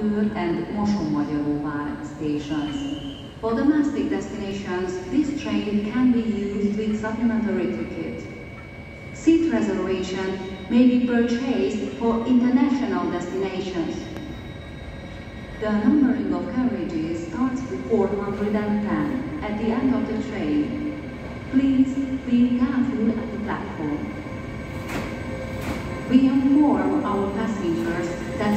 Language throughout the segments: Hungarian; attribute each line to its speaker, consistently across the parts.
Speaker 1: Győr and Mosonmagyaróvár stations. For domestic destinations, this train can be used with supplementary ticket. Seat reservation may be purchased for international destinations. The numbering of carriages starts with 410 at the end of the train. Please be careful at the platform. We inform our passengers that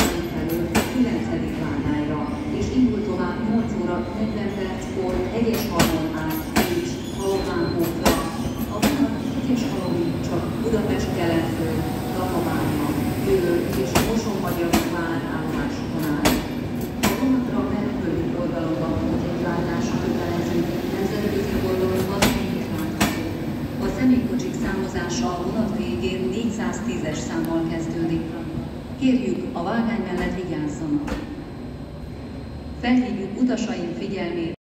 Speaker 1: egyes halon át Pécs Halománhódra. A vonat egyes halomig csak Budapest keletről, Tatabánya, Győr és Mosonmagyaróvár állomásokon áll. A vonatra a belföldi forgalomban motiválásra kötelező nemzetközi forgalomban nehéz látható. A személykocsik számozása a végén 410-es számmal kezdődik. Kérjük, a vágány mellett vigyázzanak. Felhívjuk utasaink figyelmét,